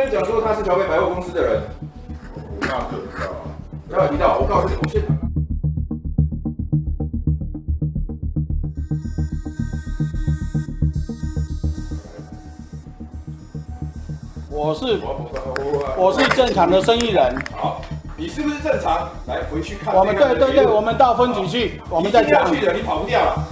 跟你讲说他是桥北百货公司的人，我那不知道。要提到，我告诉你，我现场。我是我是正常的生意人。好，你是不是正常？来回去看。我们对对对，我们到分局去，我们再讲。去的，你跑不掉了。